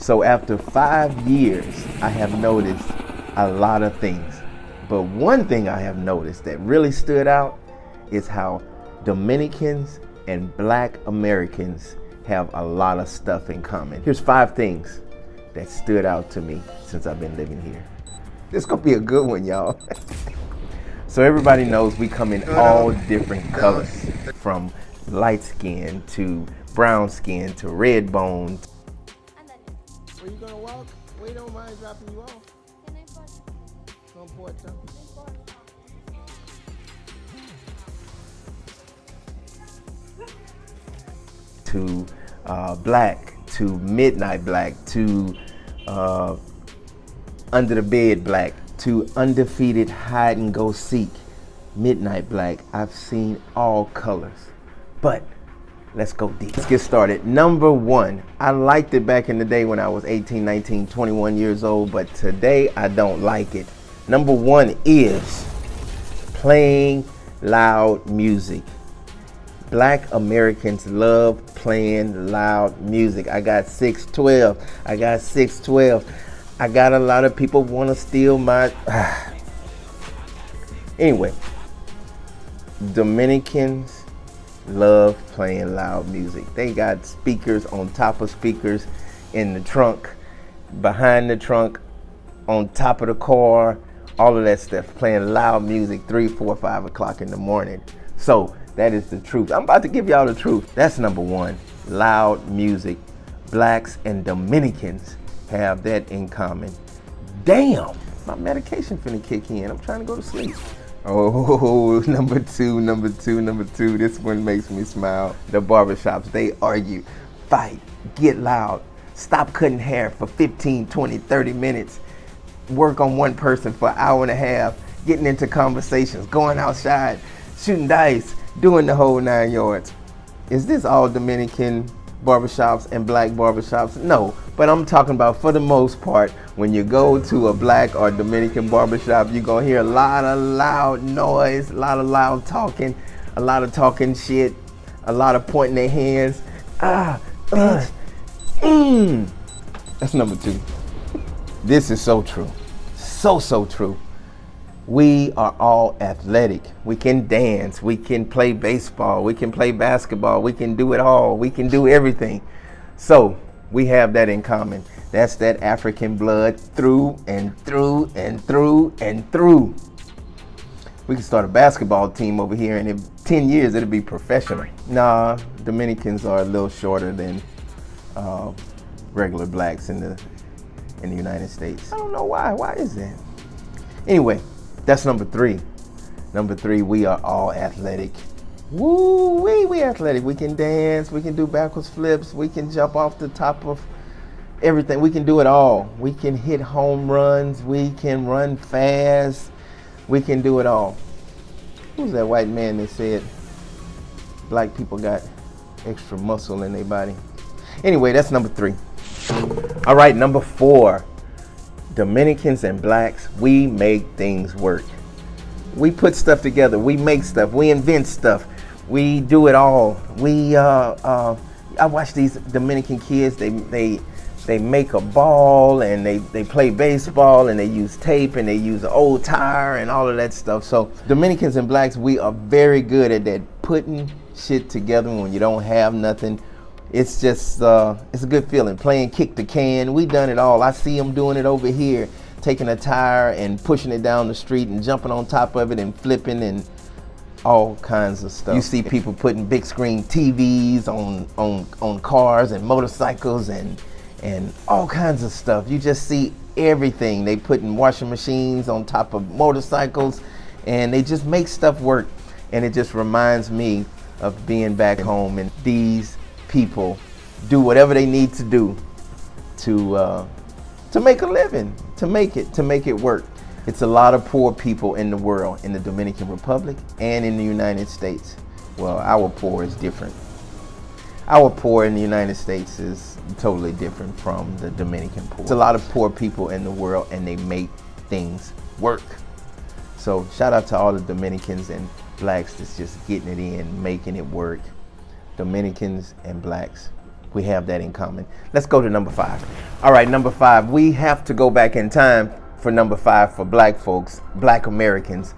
So after five years, I have noticed a lot of things. But one thing I have noticed that really stood out is how Dominicans and black Americans have a lot of stuff in common. Here's five things that stood out to me since I've been living here. This gonna be a good one, y'all. so everybody knows we come in all different colors, from light skin to brown skin to red bone. Where you gonna walk? We don't mind dropping you off. Come port to uh, black to midnight black to uh, under the bed black to undefeated hide and go seek midnight black. I've seen all colors. But let's go deep let's get started number one i liked it back in the day when i was 18 19 21 years old but today i don't like it number one is playing loud music black Americans love playing loud music. I got 612. I got 612. I got a lot of people want to steal my. anyway, Dominicans love playing loud music. They got speakers on top of speakers in the trunk, behind the trunk, on top of the car, all of that stuff, playing loud music three, four, five o'clock in the morning. So that is the truth. I'm about to give y'all the truth. That's number one. Loud music. Blacks and Dominicans have that in common. Damn, my medication finna kick in. I'm trying to go to sleep. Oh, number two, number two, number two. This one makes me smile. The barbershops, they argue, fight, get loud, stop cutting hair for 15, 20, 30 minutes, work on one person for an hour and a half, getting into conversations, going outside, shooting dice, doing the whole nine yards. Is this all Dominican barbershops and black barbershops? No, but I'm talking about for the most part, when you go to a black or Dominican barbershop, you're gonna hear a lot of loud noise, a lot of loud talking, a lot of talking shit, a lot of pointing their hands. Ah, uh, mm. That's number two. This is so true. So, so true we are all athletic. We can dance, we can play baseball, we can play basketball, we can do it all, we can do everything. So we have that in common. That's that African blood through and through and through and through. We can start a basketball team over here and in 10 years it'll be professional. Nah, Dominicans are a little shorter than uh, regular blacks in the in the United States. I don't know why. Why is that? Anyway, that's number three. Number three, we are all athletic. Woo wee, we athletic. We can dance, we can do backwards flips, we can jump off the top of everything. We can do it all. We can hit home runs, we can run fast, we can do it all. Who's that white man that said black people got extra muscle in their body? Anyway, that's number three. All right, number four. Dominicans and blacks, we make things work. We put stuff together. We make stuff. We invent stuff. We do it all. We uh, uh, I watch these Dominican kids. They they they make a ball and they, they play baseball and they use tape and they use an old tire and all of that stuff. So Dominicans and blacks, we are very good at that putting shit together when you don't have nothing it's just uh, it's a good feeling. Playing kick the can. We done it all. I see them doing it over here taking a tire and pushing it down the street and jumping on top of it and flipping and all kinds of stuff. You see people putting big screen tvs on on on cars and motorcycles and and all kinds of stuff. You just see everything. They putting washing machines on top of motorcycles and they just make stuff work. And it just reminds me of being back home and these people do whatever they need to do to uh, to make a living, to make it, to make it work. It's a lot of poor people in the world, in the Dominican Republic and in the United States. Well, our poor is different. Our poor in the United States is totally different from the Dominican poor. It's a lot of poor people in the world and they make things work. So shout out to all the Dominicans and blacks that's just getting it in, making it work. Dominicans and blacks, we have that in common. Let's go to number five. All right, number five. We have to go back in time for number five for black folks, black Americans.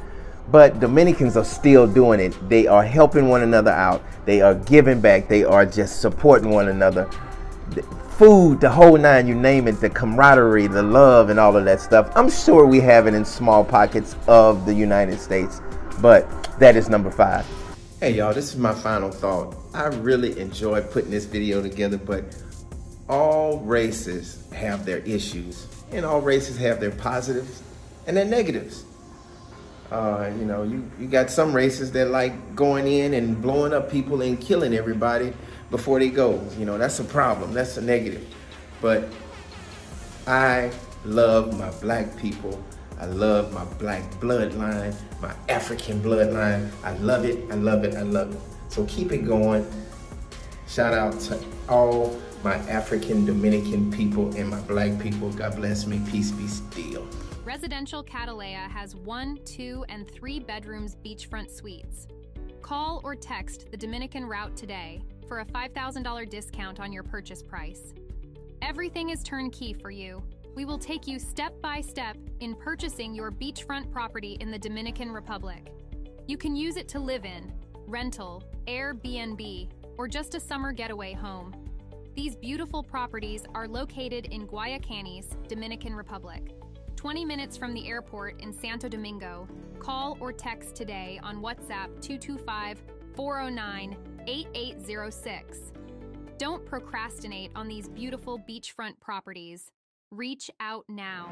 But Dominicans are still doing it. They are helping one another out. They are giving back. They are just supporting one another. Food, the whole nine, you name it, the camaraderie, the love, and all of that stuff. I'm sure we have it in small pockets of the United States, but that is number five. Hey y'all, this is my final thought. I really enjoy putting this video together, but all races have their issues, and all races have their positives and their negatives. Uh, you know, you, you got some races that like going in and blowing up people and killing everybody before they go. You know, that's a problem. That's a negative. But I love my black people. I love my black bloodline, my African bloodline. I love it. I love it. I love it. So keep it going. Shout out to all my African Dominican people and my black people. God bless me. Peace be still. Residential Catalea has one, two, and three bedrooms beachfront suites. Call or text the Dominican route today for a $5,000 discount on your purchase price. Everything is turnkey for you. We will take you step by step in purchasing your beachfront property in the Dominican Republic. You can use it to live in, rental, Airbnb, or just a summer getaway home. These beautiful properties are located in Guayacanes, Dominican Republic. 20 minutes from the airport in Santo Domingo. Call or text today on WhatsApp 225 409 8806. Don't procrastinate on these beautiful beachfront properties. Reach out now.